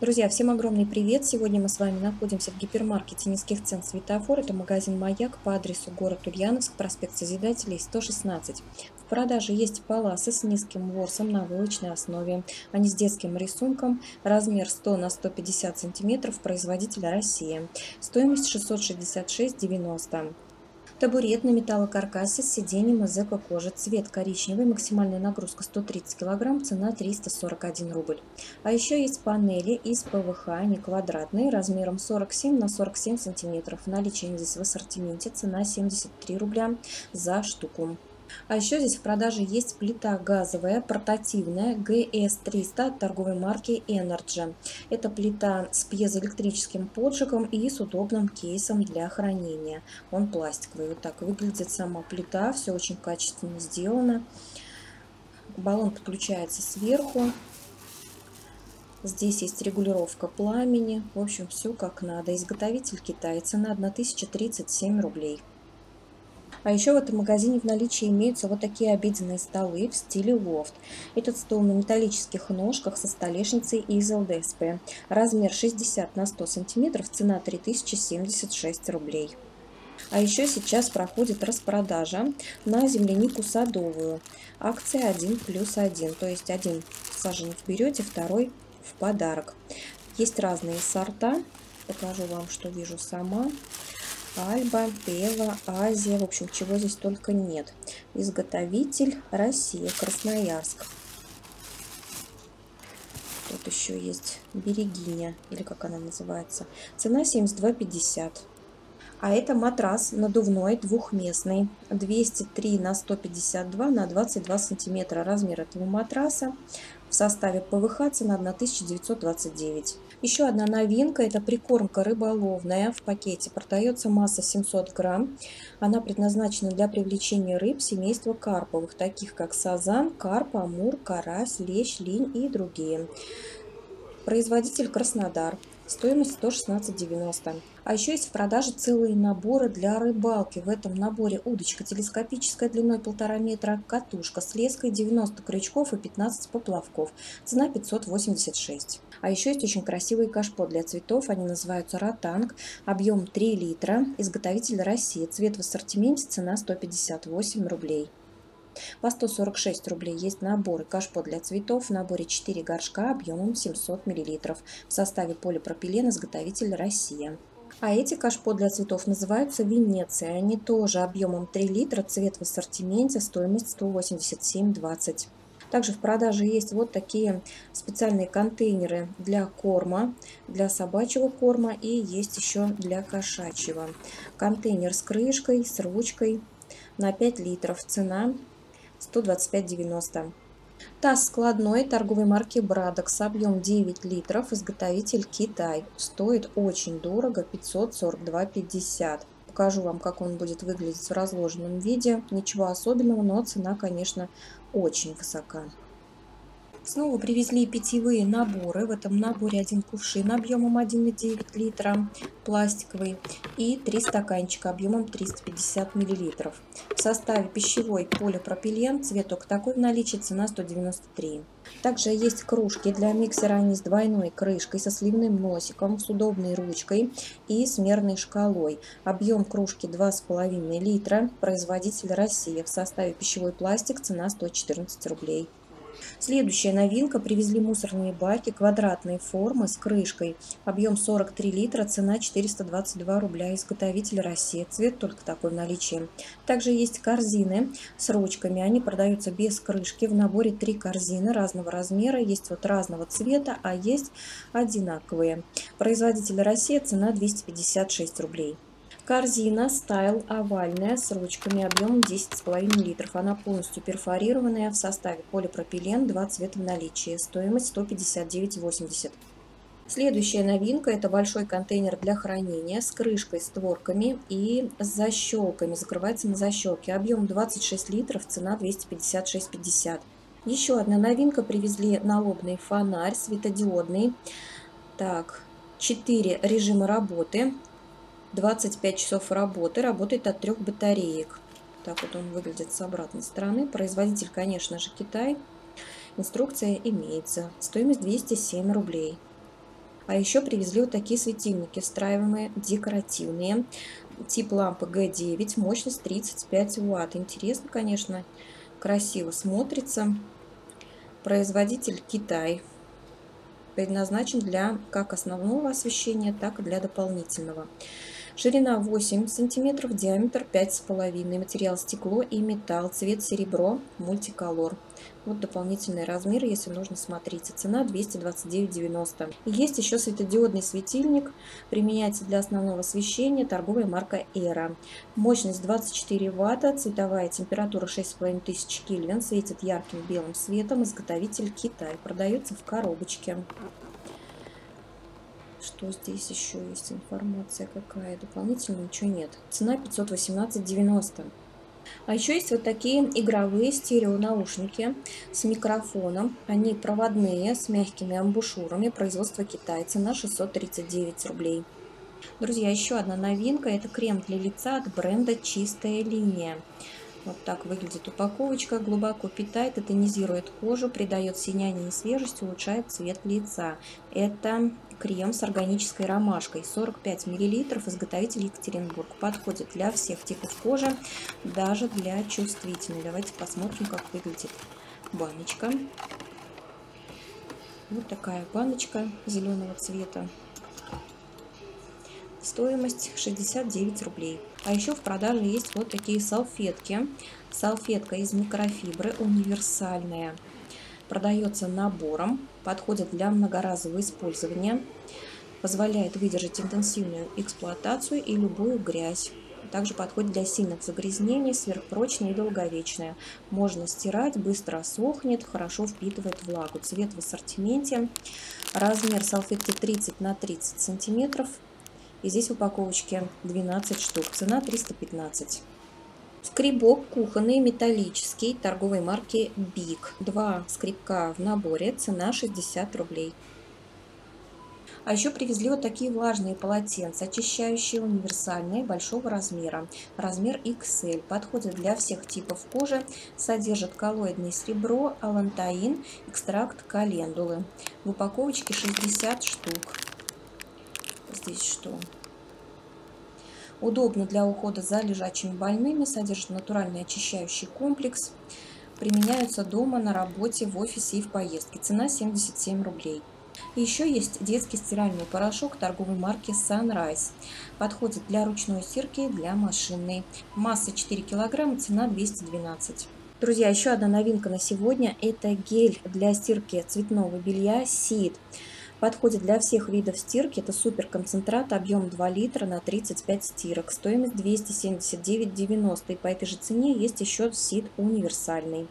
Друзья, всем огромный привет! Сегодня мы с вами находимся в гипермаркете низких цен «Светофор». Это магазин «Маяк» по адресу город Ульяновск, проспект Созидателей, 116. В продаже есть паласы с низким ворсом на вылочной основе. Они с детским рисунком, размер 100 на 150 сантиметров, производитель Россия. Стоимость 666,90. Табурет на металлокаркасе с сиденьем из эко-кожи. Цвет коричневый, максимальная нагрузка 130 кг, цена 341 рубль. А еще есть панели из ПВХ, они квадратные, размером 47 на 47 сантиметров. Наличие здесь в ассортименте, цена 73 рубля за штуку. А еще здесь в продаже есть плита газовая, портативная GS300 от торговой марки Energy. Это плита с пьезоэлектрическим поджигом и с удобным кейсом для хранения. Он пластиковый. Вот так выглядит сама плита. Все очень качественно сделано. Баллон подключается сверху. Здесь есть регулировка пламени. В общем, все как надо. Изготовитель Китай. Цена 1037 рублей. А еще в этом магазине в наличии имеются вот такие обеденные столы в стиле лофт. Этот стол на металлических ножках со столешницей из ЛДСП. Размер 60 на 100 сантиметров, цена 3076 рублей. А еще сейчас проходит распродажа на землянику садовую. Акция 1 плюс 1, то есть один саженец берете, второй в подарок. Есть разные сорта, покажу вам, что вижу сама. Альба, Пева, Азия, в общем, чего здесь только нет. Изготовитель Россия, Красноярск. Тут еще есть Берегиня, или как она называется. Цена 72,50. А это матрас надувной двухместный 203 на 152 на 22 сантиметра размер этого матраса в составе ПВХ цена 1929. Еще одна новинка – это прикормка рыболовная в пакете. Продается масса 700 грамм. Она предназначена для привлечения рыб семейства карповых, таких как сазан, карп, амур, карась, лещ, линь и другие. Производитель Краснодар. Стоимость 116,90. А еще есть в продаже целые наборы для рыбалки. В этом наборе удочка телескопическая длиной 1,5 метра, катушка с леской, 90 крючков и 15 поплавков. Цена 586. А еще есть очень красивый кашпо для цветов. Они называются Ротанг. Объем 3 литра. Изготовитель России. Цвет в ассортименте. Цена 158 рублей. По 146 рублей есть наборы кашпо для цветов. В наборе 4 горшка объемом 700 мл. В составе полипропилен изготовитель Россия. А эти кашпо для цветов называются Венеция. Они тоже объемом 3 литра, цвет в ассортименте, стоимость 187,20. Также в продаже есть вот такие специальные контейнеры для корма, для собачьего корма и есть еще для кошачьего. Контейнер с крышкой, с ручкой на 5 литров. Цена 125,90. Таз складной торговой марки Брадокс, объем 9 литров, изготовитель Китай. Стоит очень дорого, 542,50. Покажу вам, как он будет выглядеть в разложенном виде. Ничего особенного, но цена, конечно, очень высока. Снова привезли питьевые наборы. В этом наборе один кувшин объемом 1,9 литра, пластиковый, и три стаканчика объемом 350 мл. В составе пищевой полипропилен, цветок такой в наличии, цена 193. Также есть кружки для миксера, они с двойной крышкой, со сливным носиком, с удобной ручкой и с мерной шкалой. Объем кружки 2,5 литра, производитель Россия. В составе пищевой пластик, цена 114 рублей. Следующая новинка. Привезли мусорные баки квадратной формы с крышкой. Объем 43 литра, цена 422 рубля. Изготовитель Россия. Цвет только такой в наличии. Также есть корзины с ручками. Они продаются без крышки. В наборе три корзины разного размера. Есть вот разного цвета, а есть одинаковые. Производитель Россия. Цена 256 рублей. Корзина стайл овальная с ручками объемом 10,5 литров. Она полностью перфорированная в составе полипропилен, два цвета в наличии. Стоимость 159,80. Следующая новинка – это большой контейнер для хранения с крышкой, створками и с защелками. Закрывается на защелке. Объем 26 литров, цена 256,50. Еще одна новинка. Привезли налобный фонарь светодиодный. Так, 4 режима работы. 25 часов работы, работает от трех батареек. Так вот он выглядит с обратной стороны. Производитель, конечно же, Китай. Инструкция имеется. Стоимость 207 рублей. А еще привезли вот такие светильники встраиваемые, декоративные. Тип лампы G9, мощность 35 Вт. Интересно, конечно, красиво смотрится. Производитель Китай. Предназначен для как основного освещения, так и для дополнительного. Ширина 8 см, диаметр 5,5 Материал стекло и металл, цвет серебро, мультиколор. Вот дополнительный размер, если нужно, смотрите. Цена 229,90. Есть еще светодиодный светильник, применяется для основного освещения, торговая марка Эра. Мощность 24 Вт, цветовая температура 6500 Кельвин, светит ярким белым светом, изготовитель Китай. Продается в коробочке. Что здесь еще есть информация какая? Дополнительно ничего нет. Цена 518,90. А еще есть вот такие игровые стереонаушники с микрофоном. Они проводные, с мягкими амбушюрами. Производство китайца на 639 рублей. Друзья, еще одна новинка. Это крем для лица от бренда «Чистая линия». Вот так выглядит упаковочка. Глубоко питает и кожу, придает сияние и свежесть, улучшает цвет лица. Это крем с органической ромашкой. 45 мл. Изготовитель Екатеринбург. Подходит для всех типов кожи, даже для чувствительной. Давайте посмотрим, как выглядит баночка. Вот такая баночка зеленого цвета. Стоимость 69 рублей. А еще в продаже есть вот такие салфетки. Салфетка из микрофибры универсальная. Продается набором, подходит для многоразового использования, позволяет выдержать интенсивную эксплуатацию и любую грязь. Также подходит для сильных загрязнений, сверхпрочная и долговечная. Можно стирать, быстро сохнет, хорошо впитывает влагу. Цвет в ассортименте. Размер салфетки 30 на 30 сантиметров. И здесь в упаковочке 12 штук. Цена 315. Скребок кухонный металлический торговой марки Big. Два скребка в наборе, цена 60 рублей. А еще привезли вот такие влажные полотенца, очищающие универсальные большого размера. Размер XL. Подходит для всех типов кожи. Содержит коллоидное серебро, алантаин, экстракт календулы. В упаковочке 60 штук. Здесь что? Удобно для ухода за лежачими больными, содержит натуральный очищающий комплекс. Применяются дома, на работе, в офисе и в поездке. Цена 77 рублей. еще есть детский стиральный порошок торговой марки Sunrise. Подходит для ручной стирки и для машинной. Масса 4 кг, цена 212. Друзья, еще одна новинка на сегодня – это гель для стирки цветного белья Seed. Подходит для всех видов стирки. Это супер концентрат, объем 2 литра на 35 стирок. Стоимость 279,90. И по этой же цене есть еще сит универсальный.